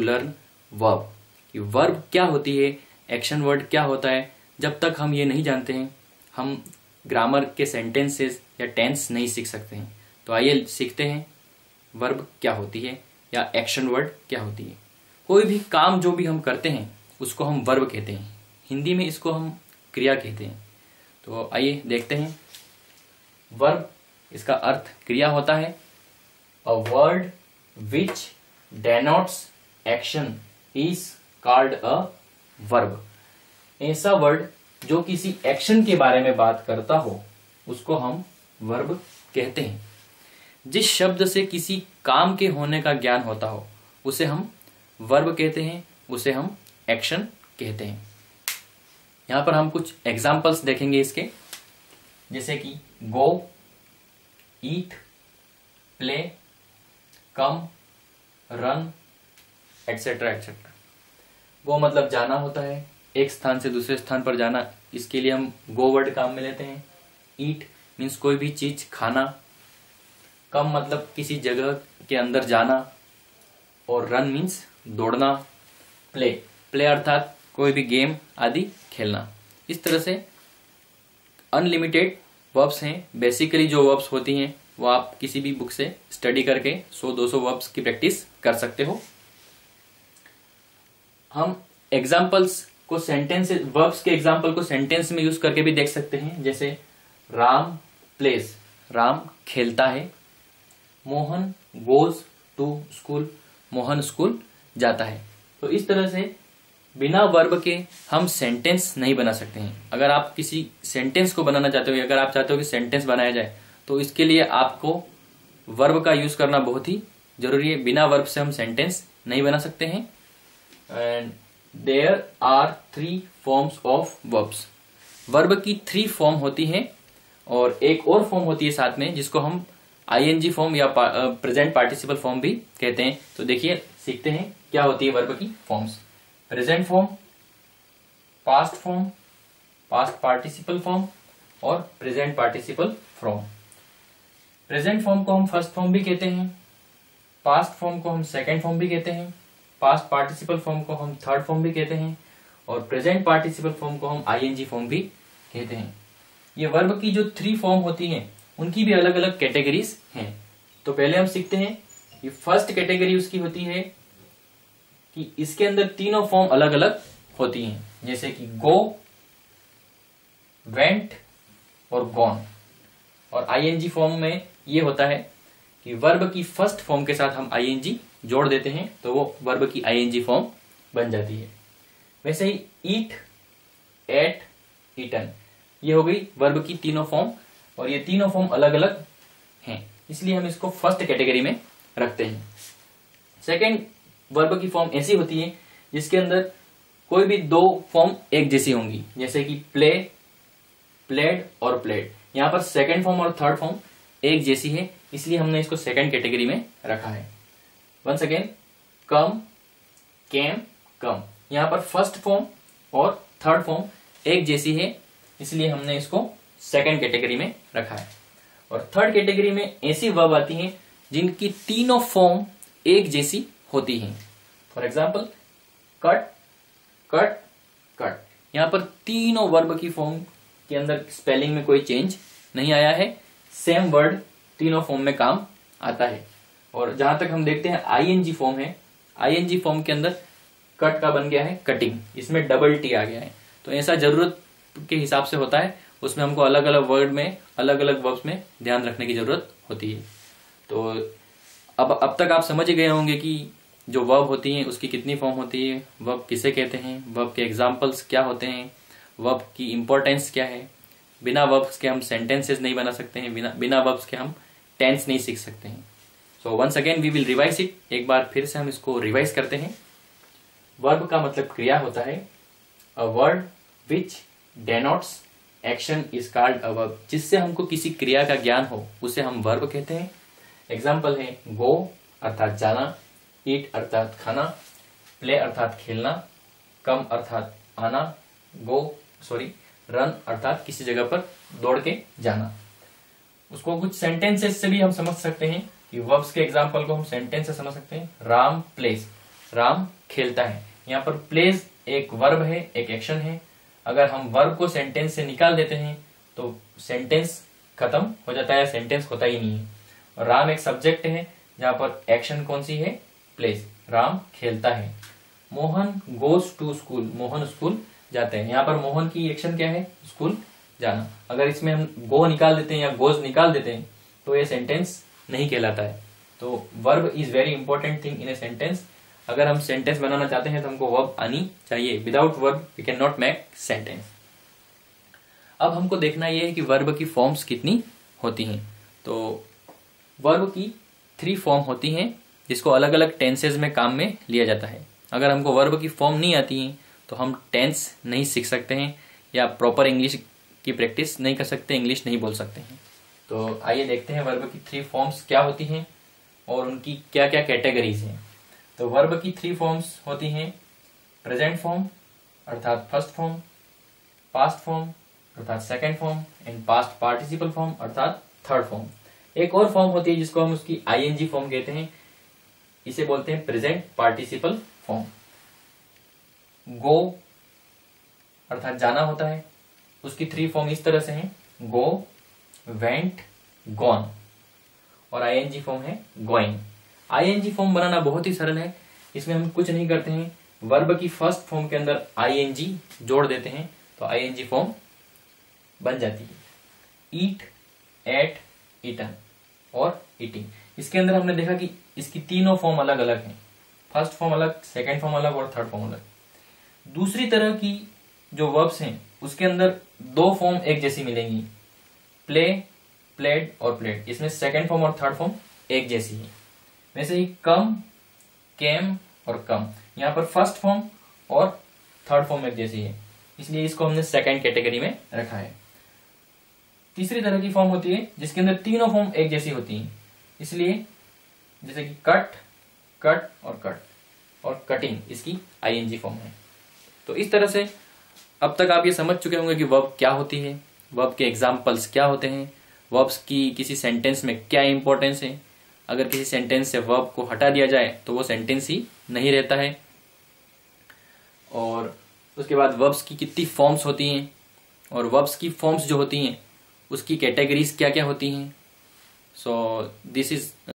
Learn verb कि verb क्या होती है? एक्शन वर्ड क्या होता है? जब तक हम ये नहीं जानते हैं, हम ग्रामर के सेंटेंसेस या टेंस नहीं सीख सकते हैं। तो आइए सीखते हैं वर्ब क्या होती है या एक्शन वर्ड क्या होती है। कोई भी काम जो भी हम करते हैं, उसको हम वर्ब कहते हैं। हिंदी में इसको हम क्रिया कहते हैं। तो आइए देखते हैं। वर्ब इसका अर्थ क्रिया होता है। A word which denotes action is called a verb ऐसा वर्ड जो किसी एक्शन के बारे में बात करता हो, उसको हम वर्ब कहते हैं। जिस शब्द से किसी काम के होने का ज्ञान होता हो, उसे हम वर्ब कहते हैं, उसे हम एक्शन कहते हैं। यहाँ पर हम कुछ एग्जाम्पल्स देखेंगे इसके। जैसे कि go eat play come run etcetera etcetera go मतलब जाना होता है, एक स्थान से दूसरे स्थान पर जाना। इसके लिए हम गो वर्ड काम में लेते हैं। ईट मीन्स कोई भी चीज़ खाना। कम मतलब किसी जगह के अंदर जाना। और रन मीन्स दौड़ना। प्ले प्ले अर्थात कोई भी गेम आदि खेलना। इस तरह से अनलिमिटेड वर्ब्स हैं। बेसिकली जो वर्ब्स होती हैं, वो आप किसी भी बुक से स्टडी करके 100-200 वर्ब्स की प्रैक्टिस कर सकते हो। हम एग्जाम्पल्स को सेंटेंस वर्ब्स के एग्ज़ाम्पल को सेंटेंस में यूज़ करके भी देख सकते हैं। जैसे, राम प्लेस राम खेलता है, Mohan goes to school Mohan school जाता है। तो इस तरह से बिना वर्ब के हम सेंटेंस नहीं बना सकते हैं। अगर आप किसी सेंटेंस को बनाना चाहते हो अगर आप चाहते हो कि सेंटेंस बनाया जाए तो इसके लिए आपको वर्ब का यूज़ करना बहुत ही ज़रूरी है। बिना वर्ब से हम सेंटेंस नहीं बना सकते हैं। And there are three forms of verbs verb की थ्री फॉर्म होती है और एक और फॉर्म होती है साथ में, जिसको हम आईएनजी फॉर्म या प्रेजेंट पार्टिसिपल फॉर्म भी कहते हैं। तो देखिए, सीखते हैं क्या होती है वर्ब की forms present form past form past participle form और present participle form present form को हम फ़र्स्ट फॉर्म भी कहते हैं पास्ट फॉर्म को हम सेकेंड फॉर्म भी कहते हैं। पास्ट पार्टिसिपल फॉर्म को हम थर्ड फॉर्म भी कहते हैं और प्रेजेंट पार्टिसिपल फॉर्म को हम आईएनजी फॉर्म भी कहते हैं। ये वर्ब की जो थ्री फॉर्म होती हैं, उनकी भी अलग अलग कैटेगरीज हैं। तो पहले हम सीखते हैं, ये फ़र्स्ट कैटेगरी उसकी होती है कि इसके अंदर तीनों फॉर्म अलग अलग होती हैं। जैसे कि गो वेंट और गॉन और आईएनजी फॉर्म में ये होता है कि वर्ब की फ़र्स्ट फॉर्म के साथ हम आईएनजी जोड़ देते हैं तो वो वर्ब की आईएनजी फॉर्म बन जाती है। वैसे ही ईट एट ईटन ये हो गई वर्ब की तीनों फॉर्म और ये तीनों फॉर्म अलग अलग हैं। इसलिए हम इसको फ़र्स्ट कैटेगरी में रखते हैं। सेकेंड वर्ब की फॉर्म ऐसी होती है, जिसके अंदर कोई भी दो फॉर्म एक जैसी होंगी, जैसे कि प्ले प्लेड और प्लेड यहाँ पर सेकेंड फॉर्म और थर्ड फॉर्म एक जैसी है, इसलिए हमने इसको सेकेंड कैटेगरी में रखा है। Once again come came come यहाँ पर फ़र्स्ट फॉर्म और थर्ड फॉर्म एक जैसी है, इसलिए हमने इसको सेकेंड कैटेगरी में रखा है। और थर्ड कैटेगरी में ऐसी वर्ब आती हैं जिनकी तीनों फॉर्म एक जैसी होती हैं। For example cut cut cut यहाँ पर तीनों वर्ब की फॉर्म के अंदर स्पेलिंग में कोई चेंज नहीं आया है। सेम वर्ड तीनों फॉर्म में काम आता है। और जहाँ तक हम देखते हैं आईएनजी फॉर्म है। आईएनजी फॉर्म के अंदर कट का बन गया है कटिंग इसमें डबल टी आ गया है। तो ऐसा ज़रूरत के हिसाब से होता है, उसमें हमको अलग अलग वर्ड में अलग अलग वर्ब्स में ध्यान रखने की ज़रूरत होती है। तो अब अब तक आप समझ गए होंगे कि जो वर्ब होती है, उसकी कितनी फॉर्म होती है वर्ब किसे कहते हैं वर्ब के एग्जाम्पल्स क्या होते हैं वर्ब की इंपॉर्टेंस क्या है। बिना वर्ब्स के हम सेंटेंसेस नहीं बना सकते हैं, बिना बिना वर्ब्स के हम टेंस नहीं सीख सकते हैं। So once again we will revise it एक बार फिर से हम इसको रिवाइज करते हैं। वर्ब का मतलब क्रिया होता है। A word which denotes action is called a verb जिससे हमको किसी क्रिया का ज्ञान हो, उसे हम वर्ब कहते हैं। एग्ज़ाम्पल है गो अर्थात जाना ईट अर्थात खाना प्ले अर्थात खेलना कम अर्थात आना गो सॉरी रन अर्थात किसी जगह पर दौड़ के जाना। उसको कुछ सेंटेंसेस से भी हम समझ सकते हैं। कि वर्ब्स के एग्ज़ाम्पल को हम सेंटेंस से समझ सकते हैं। राम प्लेस राम खेलता है। यहाँ पर प्लेज एक वर्ब है, एक एक्शन है। अगर हम वर्ब को सेंटेंस से निकाल देते हैं तो सेंटेंस खत्म हो जाता है सेंटेंस होता ही नहीं है। और राम एक सब्जेक्ट है, जहाँ पर एक्शन कौन सी है? प्लेस राम खेलता है। Mohan goes to school Mohan school जाते हैं। यहाँ पर मोहन की एक्शन क्या है? स्कूल जाना। अगर इसमें हम गो निकाल देते हैं या गोज निकाल देते हैं तो ये सेंटेंस नहीं कहलाता है। तो verb is very important thing in a sentence अगर हम सेंटेंस बनाना चाहते हैं तो हमको वर्ब आनी चाहिए। Without verb we can not make sentence अब हमको देखना यह है कि वर्ब की फॉर्म्स कितनी होती हैं। तो वर्ब की थ्री फॉर्म होती हैं, जिसको अलग अलग टेंसेज में काम में लिया जाता है। अगर हमको वर्ब की फॉर्म नहीं आती है तो हम टेंस नहीं सीख सकते हैं, या प्रॉपर इंग्लिश की प्रैक्टिस नहीं कर सकते इंग्लिश नहीं बोल सकते हैं। तो आइए देखते हैं वर्ब की थ्री फॉर्म्स क्या होती हैं और उनकी क्या क्या कैटेगरीज हैं। तो वर्ब की थ्री फॉर्म्स होती हैं प्रेजेंट फॉर्म अर्थात फ़र्स्ट फॉर्म पास्ट फॉर्म अर्थात second form and past participle form अर्थात थर्ड फॉर्म एक और फॉर्म होती है जिसको हम उसकी आईएनजी फॉर्म कहते हैं। इसे बोलते हैं प्रेजेंट पार्टिसिपल फॉर्म गो अर्थात जाना होता है। उसकी थ्री फॉर्म इस तरह से हैं। गो वेंट गॉन और आईएनजी फॉर्म है गोइंग आईएनजी फॉर्म बनाना बहुत ही सरल है। इसमें हम कुछ नहीं करते हैं। वर्ब की फ़र्स्ट फॉर्म के अंदर आईएनजी जोड़ देते हैं तो आईएनजी फॉर्म बन जाती है। ईट एट ईटन और ईटिंग इसके अंदर हमने देखा कि इसकी तीनों फॉर्म अलग अलग हैं। फ़र्स्ट फॉर्म अलग सेकेंड फॉर्म अलग और थर्ड फॉर्म अलग। दूसरी तरह की जो वर्ब्स हैं, उसके अंदर दो फॉर्म एक जैसी मिलेंगी। प्ले प्लेड और प्लेड इसमें सेकेंड फॉर्म और थर्ड फॉर्म एक जैसी है। वैसे ही कम केम और कम यहाँ पर फ़र्स्ट फॉर्म और थर्ड फॉर्म एक जैसी है। इसलिए इसको हमने सेकेंड कैटेगरी में रखा है। तीसरी तरह की फॉर्म होती है, जिसके अंदर तीनों फॉर्म एक जैसी होती है। इसलिए जैसे कि कट कट और कट और कटिंग इसकी आईएनजी फॉर्म है। तो इस तरह से अब तक आप ये समझ चुके होंगे कि वर्ब क्या होती है। वर्ब के एग्जाम्पल्स क्या होते हैं? वर्ब्स की किसी सेंटेंस में क्या इंपॉर्टेंस है? अगर किसी सेंटेंस से वर्ब को हटा दिया जाए तो वो सेंटेंस ही नहीं रहता है। और उसके बाद वर्ब्स की कितनी फॉर्म्स होती हैं? और वर्ब्स की फॉर्म्स जो होती हैं, उसकी कैटेगरीज क्या क्या होती हैं? So this is